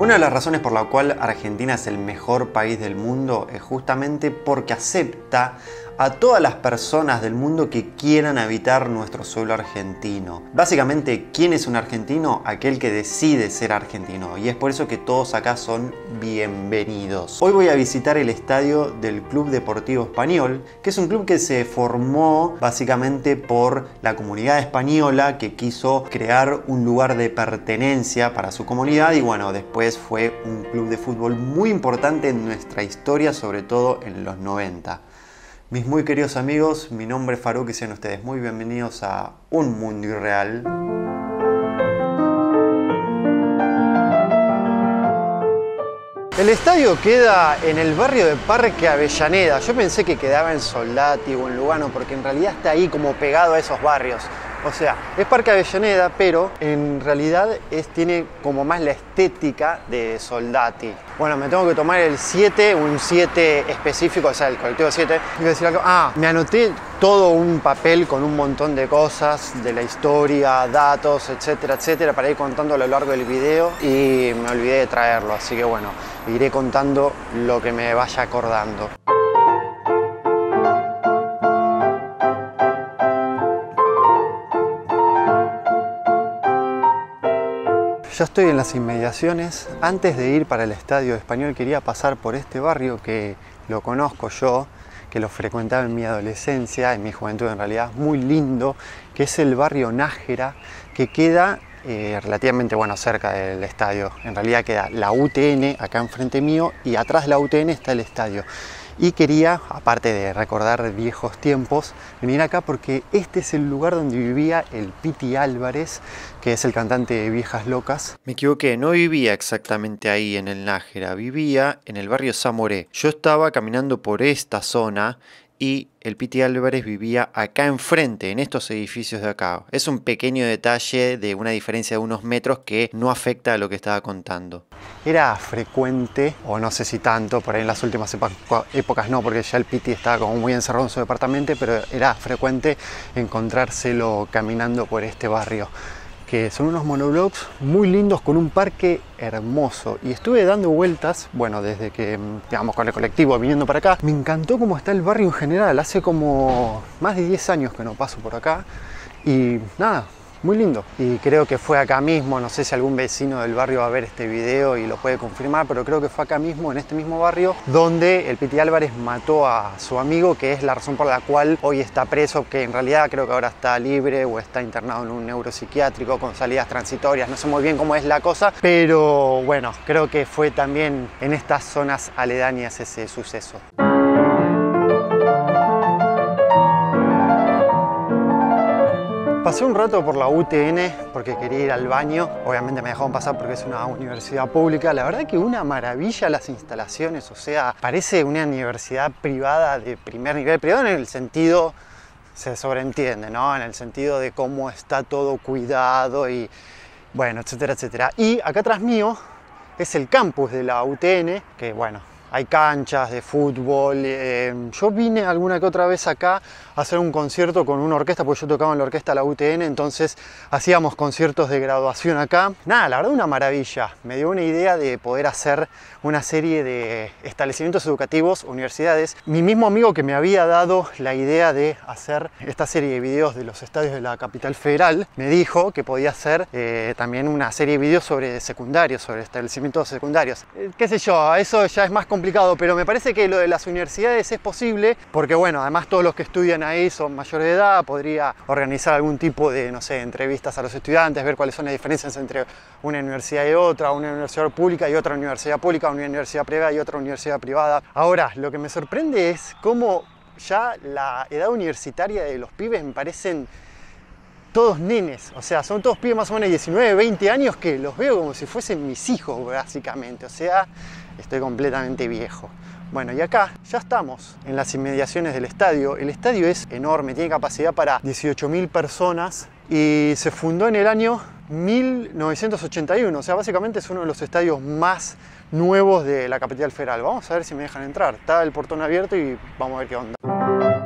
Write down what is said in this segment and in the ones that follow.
Una de las razones por la cual Argentina es el mejor país del mundo es justamente porque acepta a todas las personas del mundo que quieran habitar nuestro suelo argentino. Básicamente, ¿quién es un argentino? Aquel que decide ser argentino. Y es por eso que todos acá son bienvenidos. Hoy voy a visitar el estadio del Club Deportivo Español, que es un club que se formó básicamente por la comunidad española que quiso crear un lugar de pertenencia para su comunidad y bueno, después fue un club de fútbol muy importante en nuestra historia, sobre todo en los 90. Mis muy queridos amigos, mi nombre es Faruk y sean ustedes muy bienvenidos a Un Mundo Irreal. El estadio queda en el barrio de Parque Avellaneda. Yo pensé que quedaba en Soldati o en Lugano porque en realidad está ahí como pegado a esos barrios. O sea, es Parque Avellaneda, pero en realidad es, tiene como más la estética de Soldati. Bueno, me tengo que tomar el 7, un 7 específico, o sea, el colectivo 7. decir algo. Ah, me anoté todo un papel con un montón de cosas de la historia, datos, etcétera, etcétera, para ir contando a lo largo del video y me olvidé de traerlo, así que bueno, iré contando lo que me vaya acordando. Ya estoy en las inmediaciones. Antes de ir para el Estadio Español quería pasar por este barrio que lo conozco yo, que lo frecuentaba en mi adolescencia, en mi juventud en realidad, muy lindo, que es el barrio Nájera, que queda eh, relativamente bueno cerca del estadio. En realidad queda la UTN acá enfrente mío y atrás de la UTN está el estadio y quería, aparte de recordar viejos tiempos, venir acá porque este es el lugar donde vivía el Piti Álvarez, que es el cantante de Viejas Locas. Me equivoqué, no vivía exactamente ahí en el Nájera, vivía en el barrio Zamoré. Yo estaba caminando por esta zona y el Piti Álvarez vivía acá enfrente, en estos edificios de acá. Es un pequeño detalle de una diferencia de unos metros que no afecta a lo que estaba contando. Era frecuente, o no sé si tanto, por ahí en las últimas épocas no, porque ya el Piti estaba como muy encerrado en su departamento, pero era frecuente encontrárselo caminando por este barrio que son unos monoblocks muy lindos con un parque hermoso. Y estuve dando vueltas, bueno, desde que, digamos, con el colectivo viniendo para acá. Me encantó cómo está el barrio en general. Hace como más de 10 años que no paso por acá. Y nada, muy lindo. Y creo que fue acá mismo, no sé si algún vecino del barrio va a ver este video y lo puede confirmar, pero creo que fue acá mismo, en este mismo barrio, donde el Piti Álvarez mató a su amigo, que es la razón por la cual hoy está preso, que en realidad creo que ahora está libre o está internado en un neuropsiquiátrico con salidas transitorias, no sé muy bien cómo es la cosa, pero bueno, creo que fue también en estas zonas aledañas ese suceso. Pasé un rato por la UTN porque quería ir al baño. Obviamente me dejaron pasar porque es una universidad pública. La verdad que una maravilla las instalaciones. O sea, parece una universidad privada de primer nivel. Privado en el sentido, se sobreentiende, ¿no? En el sentido de cómo está todo cuidado y bueno, etcétera, etcétera. Y acá atrás mío es el campus de la UTN, que bueno, hay canchas de fútbol. Eh, yo vine alguna que otra vez acá a hacer un concierto con una orquesta, porque yo tocaba en la orquesta la UTN, entonces hacíamos conciertos de graduación acá. Nada, la verdad una maravilla. Me dio una idea de poder hacer una serie de establecimientos educativos, universidades. Mi mismo amigo que me había dado la idea de hacer esta serie de videos de los estadios de la capital federal, me dijo que podía hacer eh, también una serie de videos sobre secundarios, sobre establecimientos secundarios. Eh, qué sé yo, eso ya es más complicado pero me parece que lo de las universidades es posible porque, bueno, además todos los que estudian ahí son mayores de edad, podría organizar algún tipo de, no sé, entrevistas a los estudiantes, ver cuáles son las diferencias entre una universidad y otra, una universidad pública y otra universidad pública, una universidad privada y otra universidad privada. Ahora, lo que me sorprende es cómo ya la edad universitaria de los pibes me parecen todos nenes, o sea, son todos pibes más o menos de 19, 20 años que los veo como si fuesen mis hijos, básicamente, o sea, estoy completamente viejo. Bueno, y acá ya estamos en las inmediaciones del estadio. El estadio es enorme, tiene capacidad para 18.000 personas y se fundó en el año 1981, o sea, básicamente es uno de los estadios más nuevos de la capital federal. Vamos a ver si me dejan entrar. Está el portón abierto y vamos a ver qué onda.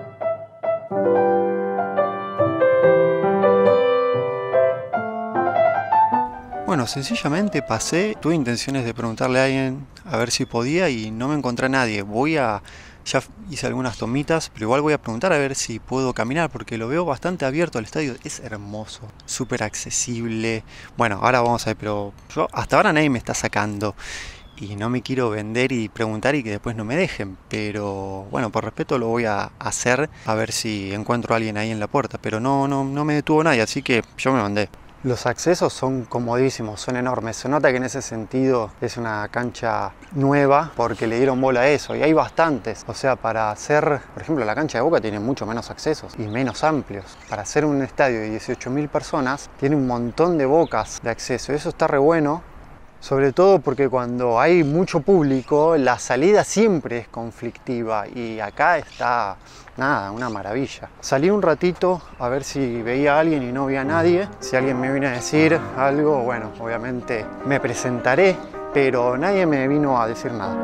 Sencillamente pasé, tuve intenciones de preguntarle a alguien a ver si podía y no me encontré a nadie. Voy a ya hice algunas tomitas, pero igual voy a preguntar a ver si puedo caminar porque lo veo bastante abierto al estadio. Es hermoso, súper accesible. Bueno, ahora vamos a ver, pero yo hasta ahora nadie me está sacando y no me quiero vender y preguntar y que después no me dejen. Pero bueno, por respeto lo voy a hacer a ver si encuentro a alguien ahí en la puerta. Pero no, no, no me detuvo nadie, así que yo me mandé. Los accesos son comodísimos, son enormes. Se nota que en ese sentido es una cancha nueva porque le dieron bola a eso y hay bastantes. O sea, para hacer, por ejemplo, la cancha de Boca tiene mucho menos accesos y menos amplios. Para hacer un estadio de 18.000 personas tiene un montón de bocas de acceso. Eso está re bueno sobre todo porque cuando hay mucho público la salida siempre es conflictiva y acá está nada, una maravilla. Salí un ratito a ver si veía a alguien y no veía a nadie. Si alguien me viene a decir algo, bueno, obviamente me presentaré, pero nadie me vino a decir nada.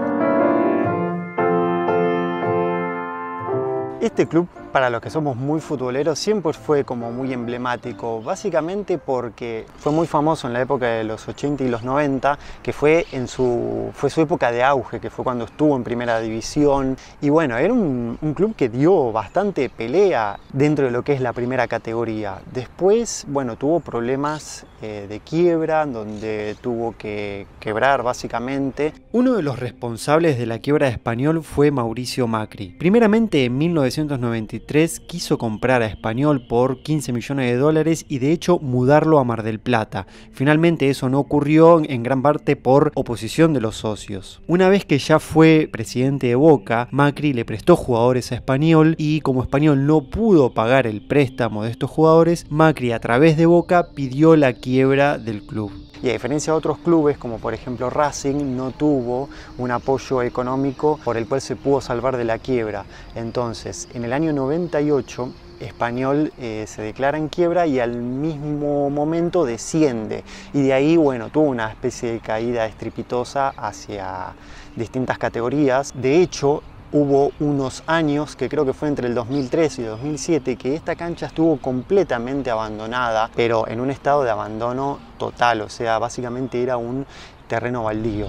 Este club, para los que somos muy futboleros, siempre fue como muy emblemático, básicamente porque fue muy famoso en la época de los 80 y los 90, que fue, en su, fue su época de auge, que fue cuando estuvo en primera división. Y bueno, era un, club que dio bastante pelea dentro de lo que es la primera categoría. Después, bueno, tuvo problemas eh, de quiebra, donde tuvo que quebrar básicamente. Uno de los responsables de la quiebra de Español fue Mauricio Macri. Primeramente en 19 1993 quiso comprar a Español por 15 millones de dólares y de hecho mudarlo a Mar del Plata. Finalmente eso no ocurrió en gran parte por oposición de los socios. Una vez que ya fue presidente de Boca, Macri le prestó jugadores a Español y como Español no pudo pagar el préstamo de estos jugadores, Macri a través de Boca pidió la quiebra del club y a diferencia de otros clubes como por ejemplo Racing no tuvo un apoyo económico por el cual se pudo salvar de la quiebra. Entonces, en el año 98 Español eh, se declara en quiebra y al mismo momento desciende. Y de ahí, bueno, tuvo una especie de caída estrepitosa hacia distintas categorías. De hecho, hubo unos años, que creo que fue entre el 2003 y 2007, que esta cancha estuvo completamente abandonada, pero en un estado de abandono total, o sea, básicamente era un terreno baldío.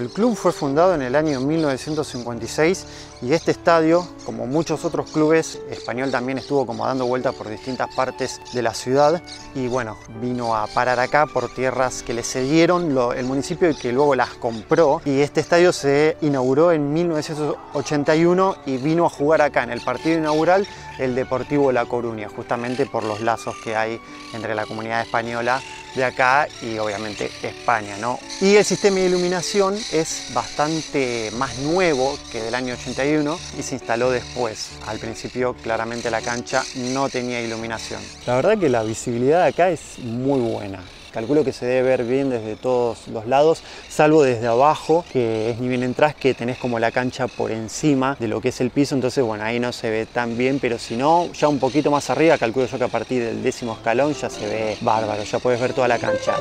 El club fue fundado en el año 1956 y este estadio, como muchos otros clubes, español también estuvo como dando vuelta por distintas partes de la ciudad y bueno, vino a parar acá por tierras que le cedieron el municipio y que luego las compró. Y este estadio se inauguró en 1981 y vino a jugar acá en el partido inaugural el Deportivo La Coruña, justamente por los lazos que hay entre la comunidad española de acá y obviamente España. ¿no? Y el sistema de iluminación es bastante más nuevo que del año 81 y se instaló después. Al principio claramente la cancha no tenía iluminación. La verdad que la visibilidad acá es muy buena. Calculo que se debe ver bien desde todos los lados, salvo desde abajo, que es ni bien entras, que tenés como la cancha por encima de lo que es el piso, entonces bueno, ahí no se ve tan bien, pero si no, ya un poquito más arriba, calculo yo que a partir del décimo escalón ya se ve bárbaro, ya puedes ver toda la cancha.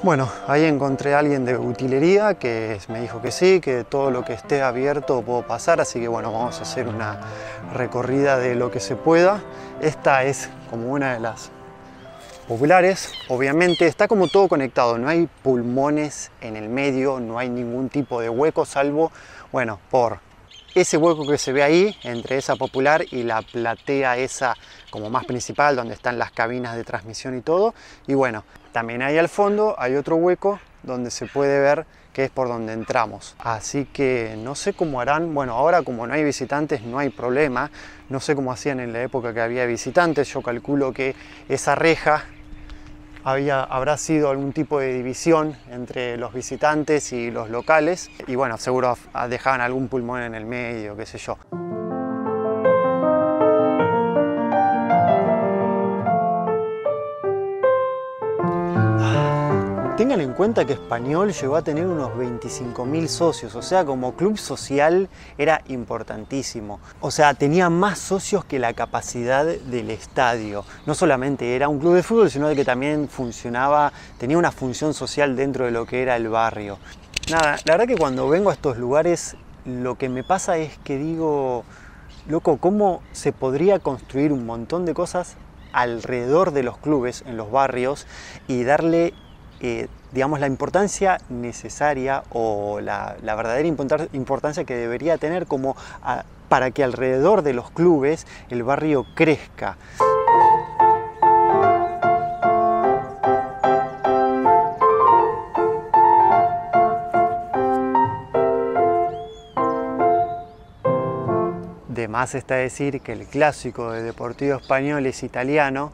Bueno, ahí encontré a alguien de utilería que me dijo que sí, que todo lo que esté abierto puedo pasar, así que bueno, vamos a hacer una recorrida de lo que se pueda. Esta es como una de las populares, obviamente está como todo conectado, no hay pulmones en el medio, no hay ningún tipo de hueco salvo, bueno, por ese hueco que se ve ahí entre esa popular y la platea esa como más principal donde están las cabinas de transmisión y todo. Y bueno también ahí al fondo hay otro hueco donde se puede ver que es por donde entramos. Así que no sé cómo harán, bueno, ahora como no hay visitantes no hay problema, no sé cómo hacían en la época que había visitantes, yo calculo que esa reja había, habrá sido algún tipo de división entre los visitantes y los locales y bueno, seguro dejaban algún pulmón en el medio, qué sé yo. Tengan en cuenta que Español llegó a tener unos 25.000 socios, o sea, como club social era importantísimo. O sea, tenía más socios que la capacidad del estadio. No solamente era un club de fútbol, sino que también funcionaba, tenía una función social dentro de lo que era el barrio. Nada, la verdad que cuando vengo a estos lugares, lo que me pasa es que digo, loco, ¿cómo se podría construir un montón de cosas alrededor de los clubes, en los barrios, y darle eh, digamos, la importancia necesaria o la, verdadera importancia que debería tener como para que alrededor de los clubes el barrio crezca. De más está decir que el clásico de Deportivo Español es italiano,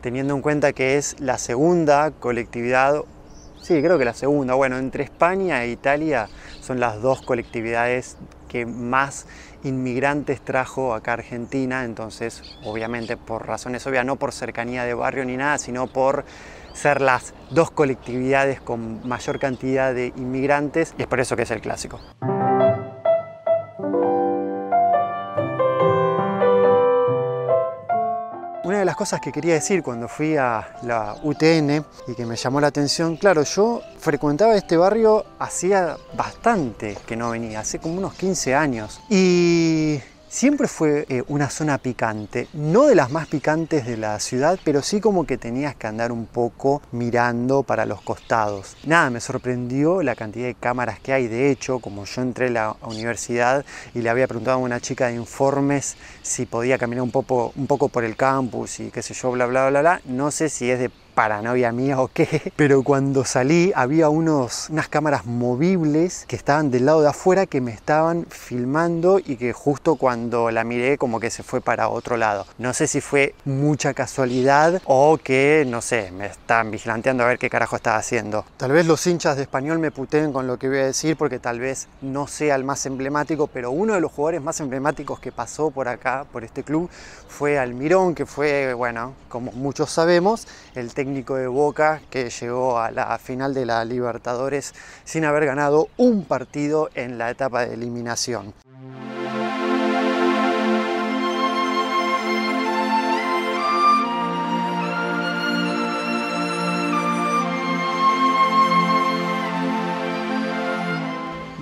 teniendo en cuenta que es la segunda colectividad, sí, creo que la segunda, bueno, entre España e Italia son las dos colectividades que más inmigrantes trajo acá a Argentina, entonces obviamente por razones obvias, no por cercanía de barrio ni nada, sino por ser las dos colectividades con mayor cantidad de inmigrantes y es por eso que es el clásico. Las cosas que quería decir cuando fui a la UTN y que me llamó la atención, claro, yo frecuentaba este barrio hacía bastante que no venía, hace como unos 15 años. Y Siempre fue eh, una zona picante, no de las más picantes de la ciudad, pero sí como que tenías que andar un poco mirando para los costados. Nada, me sorprendió la cantidad de cámaras que hay. De hecho, como yo entré a la universidad y le había preguntado a una chica de informes si podía caminar un poco, un poco por el campus y qué sé yo, bla, bla, bla, bla, no sé si es de paranoia mía o qué, pero cuando salí había unos, unas cámaras movibles que estaban del lado de afuera que me estaban filmando y que justo cuando la miré como que se fue para otro lado. No sé si fue mucha casualidad o que, no sé, me están vigilanteando a ver qué carajo estaba haciendo. Tal vez los hinchas de español me puteen con lo que voy a decir porque tal vez no sea el más emblemático, pero uno de los jugadores más emblemáticos que pasó por acá, por este club, fue Almirón, que fue, bueno, como muchos sabemos, el técnico técnico de Boca que llegó a la final de la Libertadores sin haber ganado un partido en la etapa de eliminación.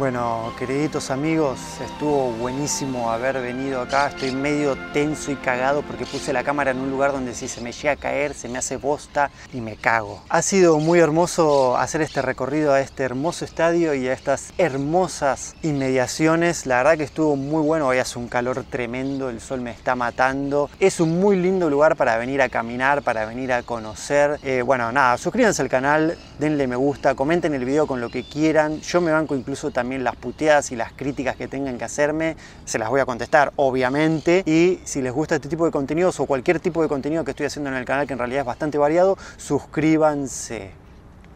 Bueno, queriditos amigos, estuvo buenísimo haber venido acá. Estoy medio tenso y cagado porque puse la cámara en un lugar donde si se me llega a caer, se me hace bosta y me cago. Ha sido muy hermoso hacer este recorrido a este hermoso estadio y a estas hermosas inmediaciones. La verdad que estuvo muy bueno. Hoy hace un calor tremendo, el sol me está matando. Es un muy lindo lugar para venir a caminar, para venir a conocer. Eh, bueno, nada, suscríbanse al canal, denle me gusta, comenten el video con lo que quieran. Yo me banco incluso también las puteadas y las críticas que tengan que hacerme, se las voy a contestar, obviamente. Y si les gusta este tipo de contenidos o cualquier tipo de contenido que estoy haciendo en el canal, que en realidad es bastante variado, suscríbanse.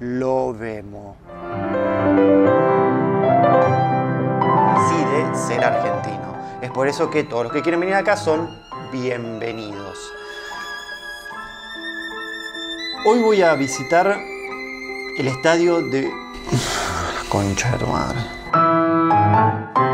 Lo vemos. Así de ser argentino. Es por eso que todos los que quieren venir acá son bienvenidos. Hoy voy a visitar el estadio de... Concha de tu madre. you